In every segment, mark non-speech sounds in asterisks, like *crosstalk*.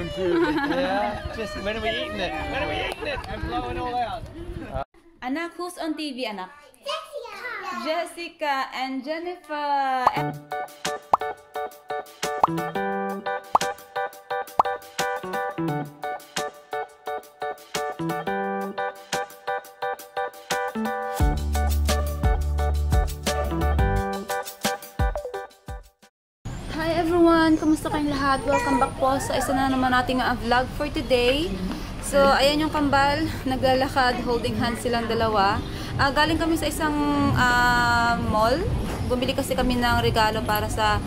computer. *laughs* yeah. Just when are we eating it? When are we eating it? I'm blowing all out. Anak, who's on TV, anak? Jessica and Jennifer. Hi Kamusta kayong lahat? Welcome back po sa isa na naman nating uh, vlog for today. So, ayan yung kambal. Naglalakad, holding hands silang dalawa. Ah, galing kami sa isang ah, mall. Bumili kasi kami ng regalo para sa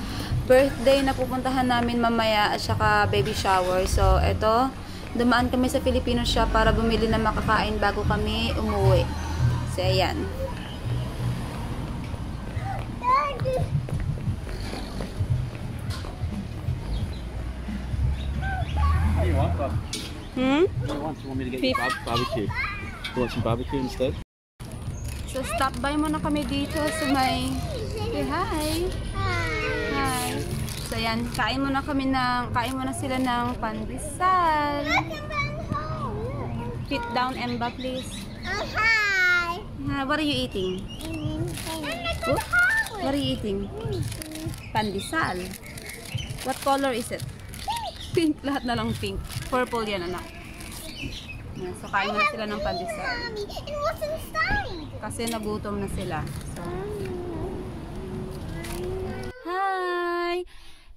birthday na pupuntahan namin mamaya at saka baby shower. So, eto, dumaan kami sa Filipino shop para bumili ng makakain bago kami umuwi. So, ayan. You want, Bob? Hmm? What do you want? Do you want me to get you bar- barbecue? You want some barbecue instead? So, stop by muna kami dito sa may... Say hi! Hi! So, yan. Kain muna kami ng... Kain muna sila ng pandesal. Sit down, Emba, please. hi. Hi, what are you eating? Oh, what are you eating? Pandesal. What color is it? Pink. Lahat na lang pink. Purple yan, anak. Yan, So, kain muna sila ng pandesal. Kasi nagutom na sila. So, Hi!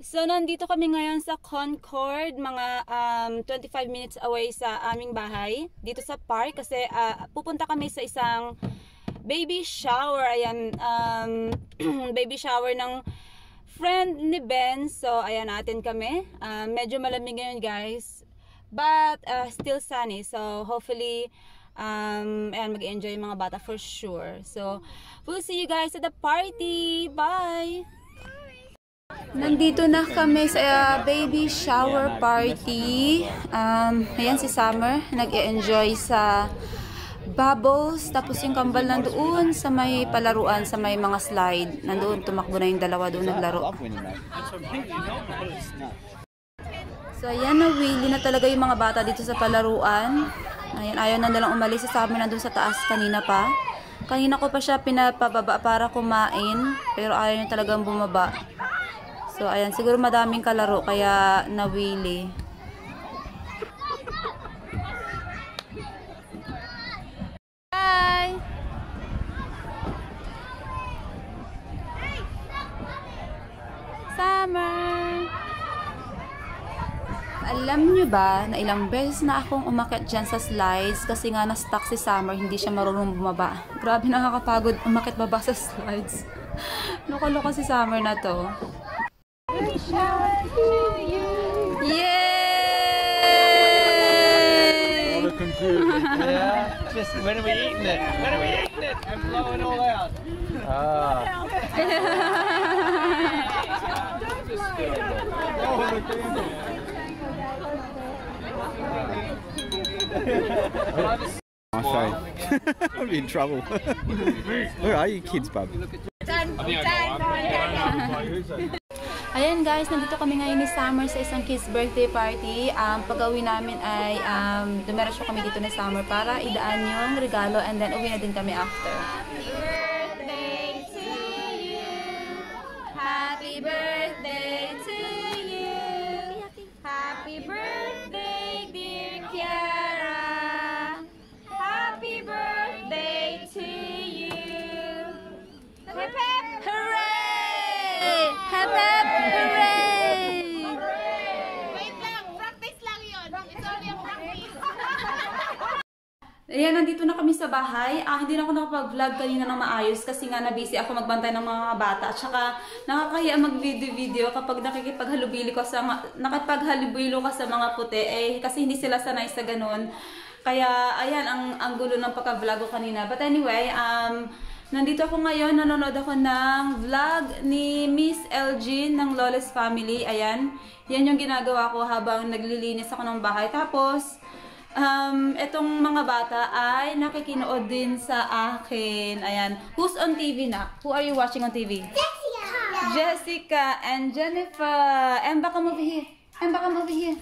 So, nandito kami ngayon sa Concord, mga um, 25 minutes away sa aming bahay, dito sa park, kasi ah, pupunta kami sa isang baby shower. Ayan, um, *clears throat* baby shower ng friend ni Ben. So, ayan natin kami. Ah, medyo malamig ngayon, guys. But, ah, still sunny. So, hopefully, um, ayan, mag-enjoy yung mga bata for sure. So, we'll see you guys at the party. Bye! Nandito na kami sa uh, baby shower party. Um, ayan si Summer, nag-enjoy sa bubbles. Tapos yung kambal nandoon sa may palaruan, sa may mga slide. Nandoon, tumakbo na yung dalawa doon naglaro. So ayan, nawili na talaga yung mga bata dito sa palaruan. Ayan, ayaw na nilang umalis. Si Summer nandun sa taas kanina pa. Kanina ko pa siya pinapababa para kumain. Pero ayaw niya talagang bumaba. So, ayan. Siguro madaming kalaro kaya nawili. Summer! Alam nyo ba na ilang beses na akong umakit dyan sa slides kasi nga na-stuck si Summer, hindi siya marunong bumaba. Grabe nakakapagod umakit baba sa slides. *laughs* Loko-loko si Summer na to. Yay! Yeah. Just when are we eating it? When are we eating it? I'm blowing all out. Ah. *laughs* *laughs* I'm in trouble. *laughs* Where are you kids, bub? Ayan guys, nandito kami ngayon ni Summer sa isang kids birthday party. Um, pag-uwi namin ay um, dumiretso kami dito ni Summer para idaan yung regalo and then uwi na din kami after. birthday to you. Happy birthday Kami sa bahay. Ah, hindi na ako nakapag-vlog kanina ng maayos kasi nga na-busy ako magbantay ng mga bata. At saka, nakakahiya mag-video-video kapag nakikipaghalubilo ka sa, nakipaghalubilo ka sa mga puti. Eh, kasi hindi sila sanay sa ganun. Kaya, ayan, ang, ang gulo ng pagka-vlog ko kanina. But anyway, um, nandito ako ngayon, nanonood ako ng vlog ni Miss LG ng Lawless Family. Ayan, yan yung ginagawa ko habang naglilinis ako ng bahay. Tapos, Um, etong mga bata ay nakikinood din sa akin. Ayan. Who's on TV na? Who are you watching on TV? Jessica and Jennifer. Emba, come over here. Emba, come over here.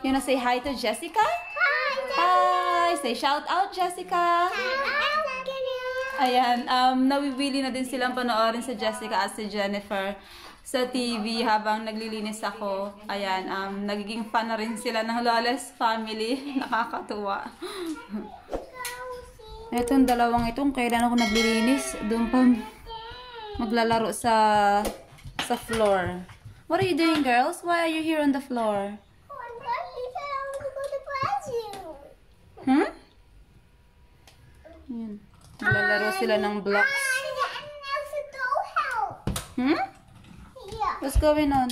You wanna say hi to Jessica? Hi! Say shout out, Jessica! Ayan, um, nawibili na din silang panoorin sa Jessica at si Jennifer sa TV habang naglilinis ako. Ayan, um, nagiging fan na rin sila ng Lawless Family. *laughs* Nakakatuwa. *laughs* Itong dalawang itong kailan ako naglilinis, doon pa maglalaro sa sa floor. What are you doing, girls? Why are you here on the floor? Hmm? Ayan. Naglalaro sila ng blocks. Hmm? What's going on?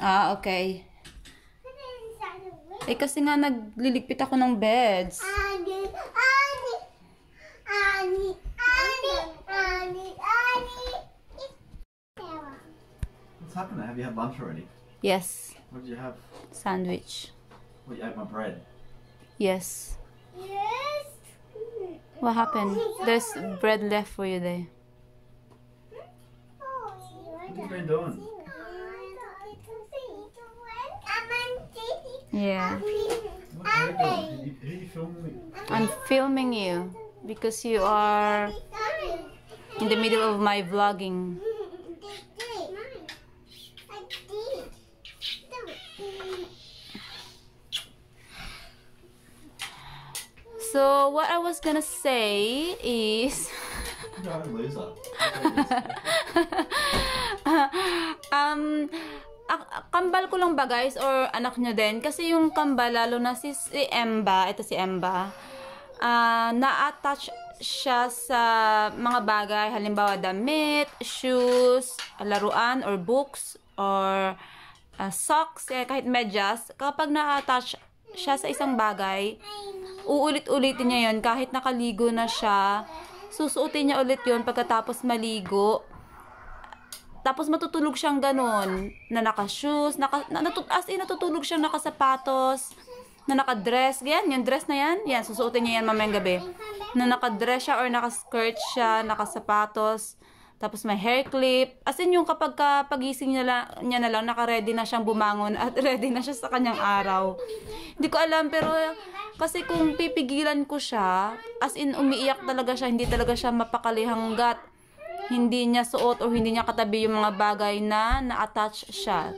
Ah, okay. Eh kasi nga nagliligpit ako ng beds. What's happening? Have you had lunch already? Yes. What did you have? Sandwich. Well, you ate my bread. Yes. What happened? There's bread left for you there. What have you been doing? Yeah. What are you doing? Who are you filming me? I'm filming you because you are in the middle of my vlogging. So what I was gonna say is You're a loser. um kambal ko lang ba guys or anak nyo din? Kasi yung kambal lalo na si, si Emba ito si Emba ah na-attach siya sa mga bagay. Halimbawa damit, shoes, laruan or books or ah, socks. Eh, kahit medyas kapag na-attach siya sa isang bagay uulit-ulitin niya yon kahit nakaligo na siya. Susuotin niya ulit yon pagkatapos maligo. Tapos matutulog siyang ganun, na naka-shoes, naka, na, natut, as in natutulog siyang nakasapatos, na naka-dress, yan, yung dress na yan, yan, susuotin niya yan mamayang gabi. Na naka-dress siya or naka-skirt siya, nakasapatos, tapos may hair clip. As in yung kapag ka pagising niya, niya na lang, naka-ready na siyang bumangon at *laughs* ready na siya sa kanyang araw. Hindi ko alam, pero kasi kung pipigilan ko siya, as in umiiyak talaga siya, hindi talaga siya mapakali hanggat hindi niya suot o hindi niya katabi yung mga bagay na na-attach siya.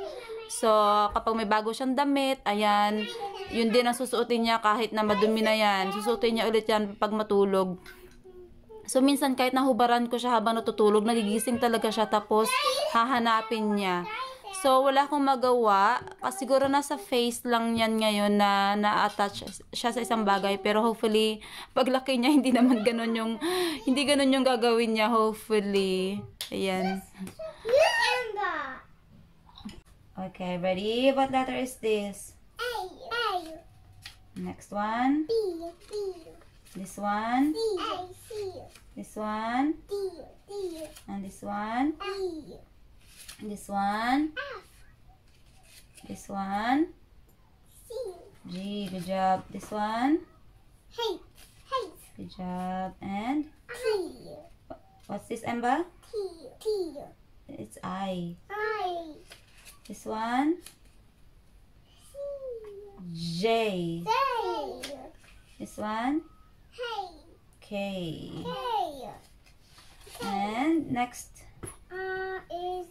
So, kapag may bago siyang damit, ayan, yun din ang susuotin niya kahit na madumi na yan. Susuotin niya ulit yan pag matulog. So, minsan kahit nahubaran ko siya habang natutulog, nagigising talaga siya tapos hahanapin niya. So, wala akong magawa. Kasi siguro nasa face lang yan ngayon na na-attach siya sa isang bagay. Pero hopefully, paglaki niya, *laughs* hindi naman ganun yung, hindi ganun yung gagawin niya. Hopefully. Ayan. Okay, ready? What letter is this? Next one. This one. This one. And this one. This one. This one. G, good job. This one. Hey. Hey. Good job. And what's this, Emba? It's I. I. This one. J. This one. K. And next. Uh, is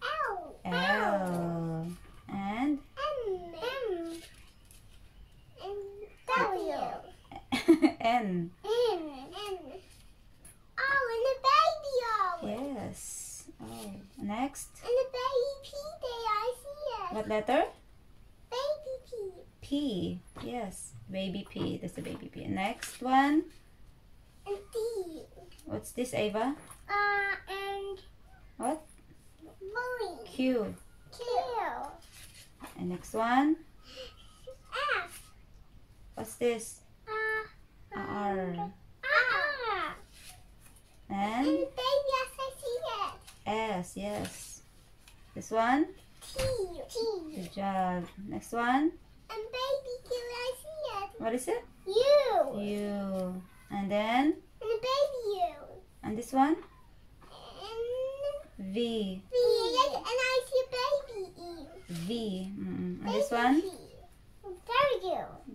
L. L. And M. M. And W. N. N. N. Oh, and the baby O. Yes. Oh, next. And the baby P there, I see it. What letter? Baby P. P. Yes. Baby P. That's the baby P. Next one. And D. What's this, Ava? Uh, and What? bully. Q. Q. And next one. F. What's this? Uh, R. R. And And the baby, yes, I see it. S. Yes. This one. T. T. Good job. Next one. And baby, can I see it? What is it? U. U. And then And the baby U. and this one. And V. V. Yes, and I see a baby E. V. Mm-mm. And this one? Good.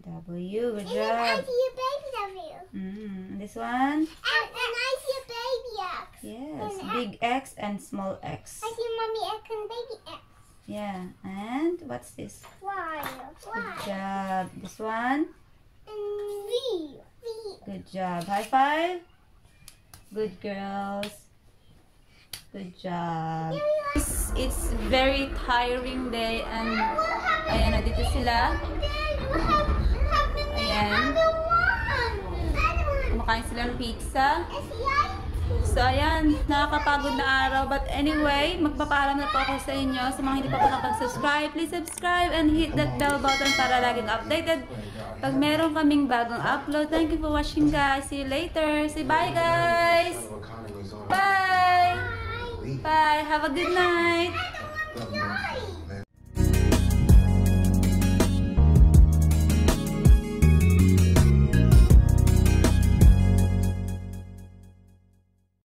W. Good And then I see a baby W. Mm. And this one? And, and I see a baby X. Yes. Big X and small X. I see mommy X and baby X. Yeah. And what's this? Y. Good Y. job. This one? And V. Good job. High five. Good girls. Good job. It's, it's very tiring day and ayan na dito sila. Ayan. Kumakain sila ng pizza. So ayan, nakakapagod na araw. But anyway, magpapaalam na po ako sa inyo. Sa mga hindi pa po nakapag-subscribe, please subscribe and hit that bell button para laging updated. Pag meron kaming bagong upload. Thank you for watching guys. See you later. Say bye guys. Bye. Bye. Have a good night.